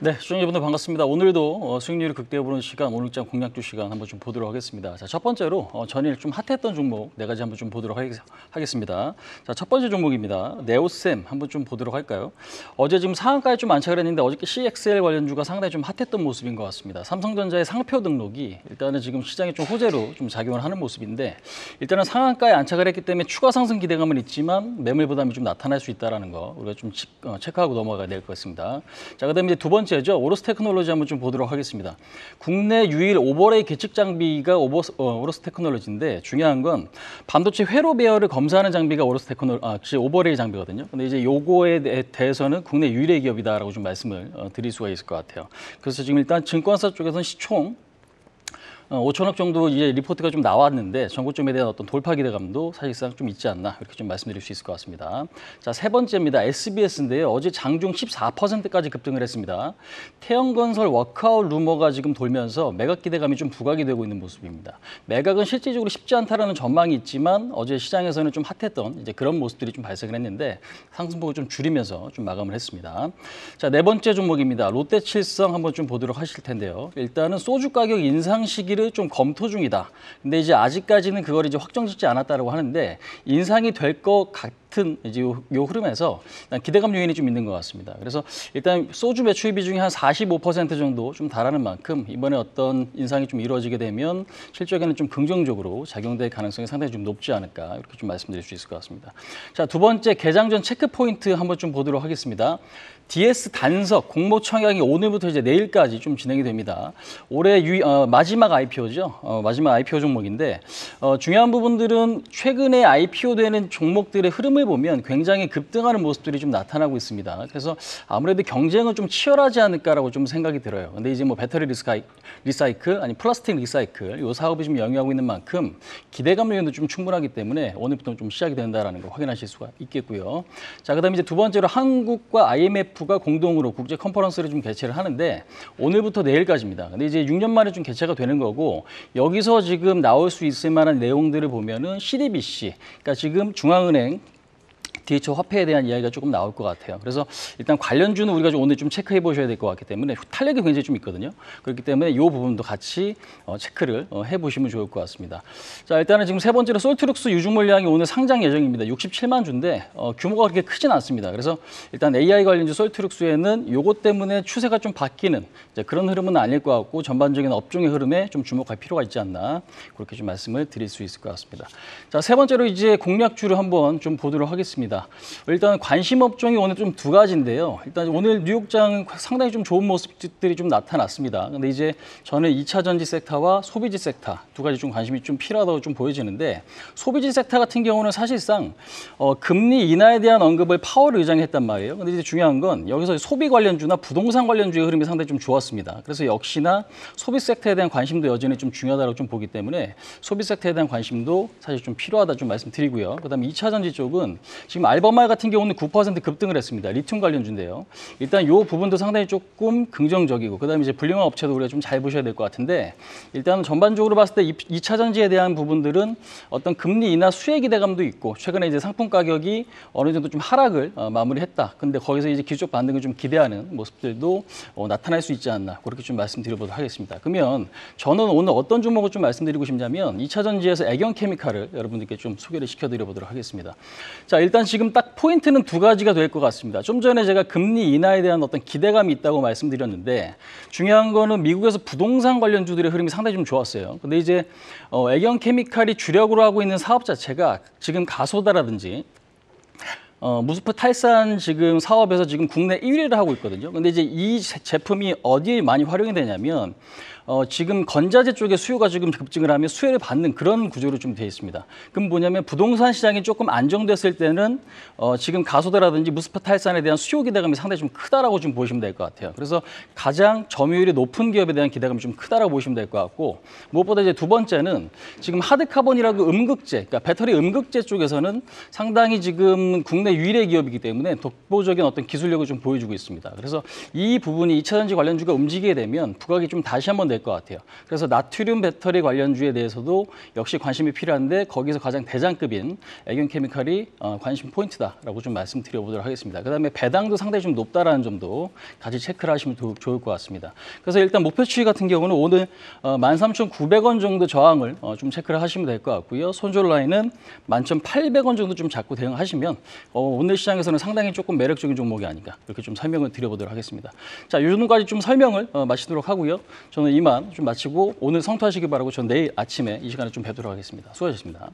네, 시청자분들 반갑습니다. 오늘도 어, 수익률을 극대화 보는 시간, 오늘장 공략주 시간 한번 좀 보도록 하겠습니다. 자, 첫 번째로 어, 전일 좀 핫했던 종목 네 가지 한번 좀 보도록 하겠, 하겠습니다. 자, 첫 번째 종목입니다. 네오셈 한번 좀 보도록 할까요? 어제 지금 상한가에 좀 안착을 했는데 어저께 CXL 관련주가 상당히 좀 핫했던 모습인 것 같습니다. 삼성전자의 상표 등록이 일단은 지금 시장에 좀 호재로 좀 작용을 하는 모습인데 일단은 상한가에 안착을 했기 때문에 추가 상승 기대감은 있지만 매물 부담이 좀 나타날 수 있다라는 거 우리가 좀 치- 어, 체크하고 넘어가야 될 것 같습니다. 자, 그 다음에 이제 두 번째죠. 오로스 테크놀로지 한번 좀 보도록 하겠습니다. 국내 유일 overlay 계측 장비가 over, 어, 오로스 테크놀로지인데 중요한 건 반도체 회로 배열을 검사하는 장비가 오로스 테크놀 아, 그 overlay 장비거든요. 근데 이제 요거에 대- 대해서는 국내 유일의 기업이다라고 좀 말씀을 어, 드릴 수가 있을 것 같아요. 그래서 지금 일단 증권사 쪽에서는 시총 어, 5천억 정도 이제 리포트가 좀 나왔는데 전고점에 대한 어떤 돌파 기대감도 사실상 좀 있지 않나 이렇게 좀 말씀드릴 수 있을 것 같습니다. 자, 세 번째입니다. SBS인데요. 어제 장중 14%까지 급등을 했습니다. 태영건설 워크아웃 루머가 지금 돌면서 매각 기대감이 좀 부각이 되고 있는 모습입니다. 매각은 실질적으로 쉽지 않다라는 전망이 있지만 어제 시장에서는 좀 핫했던 이제 그런 모습들이 좀 발생을 했는데 상승폭을 좀 줄이면서 좀 마감을 했습니다. 자, 네 번째 종목입니다. 롯데칠성 한번 좀 보도록 하실 텐데요. 일단은 소주 가격 인상 시기를 좀 검토 중이다. 근데 이제 아직까지는 그걸 이제 확정 짓지 않았다라고 하는데 인상이 될 것 같은 이제 요, 요 흐름에서 기대감 요인이 좀 있는 것 같습니다. 그래서 일단 소주 매출 비중이 한 45% 정도 좀 달하는 만큼 이번에 어떤 인상이 좀 이루어지게 되면 실적에는 좀 긍정적으로 작용될 가능성이 상당히 좀 높지 않을까 이렇게 좀 말씀드릴 수 있을 것 같습니다. 자, 두 번째 개장 전 체크 포인트 한번 좀 보도록 하겠습니다. DS 단석 공모 청약이 오늘부터 이제 내일까지 좀 진행이 됩니다. 올해 유, 어, 마지막 IPO죠. 어, 마지막 IPO 종목인데 어, 중요한 부분들은 최근에 IPO 되는 종목들의 흐름을 보면 굉장히 급등하는 모습들이 좀 나타나고 있습니다. 그래서 아무래도 경쟁은 좀 치열하지 않을까라고 좀 생각이 들어요. 근데 이제 뭐 배터리 recy, recycle 아니 플라스틱 recycle 이 사업이 좀 영위하고 있는 만큼 기대감 요인도 좀 충분하기 때문에 오늘부터 좀 시작이 된다라는 걸 확인하실 수가 있겠고요. 자, 그다음에 이제 두 번째로 한국과 IMF가 공동으로 국제 컨퍼런스를 좀 개최를 하는데 오늘부터 내일까지입니다. 근데 이제 6년 만에 좀 개최가 되는 거고 여기서 지금 나올 수 있을 만한 내용들을 보면은 CDBC, 그러니까 지금 중앙은행 DH 화폐에 대한 이야기가 조금 나올 것 같아요. 그래서 일단 관련주는 우리가 좀 오늘 좀 체크해 보셔야 될 것 같기 때문에 탄력이 굉장히 좀 있거든요. 그렇기 때문에 이 부분도 같이 어, 체크를 어, 해 보시면 좋을 것 같습니다. 자, 일단은 지금 세 번째로 솔트룩스 유중 물량이 오늘 상장 예정입니다. 67만 주인데 어, 규모가 그렇게 크진 않습니다. 그래서 일단 AI 관련주 솔트룩스에는 요것 때문에 추세가 좀 바뀌는 그런 흐름은 아닐 것 같고 전반적인 업종의 흐름에 좀 주목할 필요가 있지 않나 그렇게 좀 말씀을 드릴 수 있을 것 같습니다. 자, 세 번째로 이제 공략주를 한번 좀 보도록 하겠습니다. 일단 관심 업종이 오늘 좀 두 가지인데요. 일단 오늘 뉴욕장 상당히 좀 좋은 모습들이 좀 나타났습니다. 근데 이제 저는 2차 전지 섹터와 소비지 섹터 두 가지 좀 관심이 좀 필요하다고 좀 보여지는데 소비지 섹터 같은 경우는 사실상 어, 금리 인하에 대한 언급을 파월을 의장했단 말이에요. 근데 이제 중요한 건 여기서 소비 관련주나 부동산 관련주의 흐름이 상당히 좀 좋았습니다. 그래서 역시나 소비 섹터에 대한 관심도 여전히 좀 중요하다고 좀 보기 때문에 소비 섹터에 대한 관심도 사실 좀 필요하다 좀 말씀드리고요. 그다음에 2차 전지 쪽은 지금 알버말 같은 경우는 9% 급등을 했습니다. 리튬 관련주인데요. 일단 이 부분도 상당히 조금 긍정적이고 그다음에 이제 불량한 업체도 우리가 좀 잘 보셔야 될 것 같은데 일단 전반적으로 봤을 때 2차 전지에 대한 부분들은 어떤 금리 인하 수혜 기대감도 있고 최근에 이제 상품 가격이 어느 정도 좀 하락을 어, 마무리했다. 근데 거기서 이제 기술적 반등을 좀 기대하는 모습들도 어, 나타날 수 있지 않나 그렇게 좀 말씀드려보도록 하겠습니다. 그러면 저는 오늘 어떤 종목을 좀 말씀드리고 싶냐면 2차 전지에서 애경 케미칼을 여러분들께 좀 소개를 시켜드려보도록 하겠습니다. 자 일단 지금 딱 포인트는 두 가지가 될 것 같습니다. 좀 전에 제가 금리 인하에 대한 어떤 기대감이 있다고 말씀드렸는데 중요한 거는 미국에서 부동산 관련주들의 흐름이 상당히 좀 좋았어요. 근데 이제 어, 애경 케미칼이 주력으로 하고 있는 사업 자체가 지금 가소다라든지 어, 무스프 탈산 지금 사업에서 지금 국내 1위를 하고 있거든요. 근데 이제 이 제- 제품이 어디에 많이 활용이 되냐면 어, 지금 건자재 쪽에 수요가 지금 급증을 하면 수혜를 받는 그런 구조로 좀 되어 있습니다. 그럼 뭐냐면 부동산 시장이 조금 안정됐을 때는 어, 지금 가소다라든지 무스파 탈산에 대한 수요 기대감이 상당히 좀 크다라고 좀 보시면 될 것 같아요. 그래서 가장 점유율이 높은 기업에 대한 기대감이 좀 크다라고 보시면 될 것 같고 무엇보다 이제 두 번째는 지금 하드카본이라고 음극재, 그러니까 배터리 음극재 쪽에서는 상당히 지금 국내 유일의 기업이기 때문에 독보적인 어떤 기술력을 좀 보여주고 있습니다. 그래서 이 부분이 2차 전지 관련주가 움직이게 되면 부각이 좀 다시 한번 될될 것 같아요. 그래서 나트륨 배터리 관련주에 대해서도 역시 관심이 필요한데 거기서 가장 대장급인 애견 케미칼이 어, 관심 포인트다라고 좀 말씀드려보도록 하겠습니다. 그다음에 배당도 상당히 좀 높다라는 점도 같이 체크를 하시면 도- 좋을 것 같습니다. 그래서 일단 목표치 같은 경우는 오늘 어, 13,900원 정도 저항을 어, 좀 체크를 하시면 될 것 같고요. 손절 라인은 11,800원 정도 좀 잡고 대응하시면 어, 오늘 시장에서는 상당히 조금 매력적인 종목이 아닌가 이렇게 좀 설명을 드려보도록 하겠습니다. 자, 이 정도까지 좀 설명을 어, 마치도록 하고요. 저는 이만 좀 마치고 오늘 성투하시기 바라고 전 내일 아침에 이 시간에 좀 뵙도록 하겠습니다. 수고하셨습니다.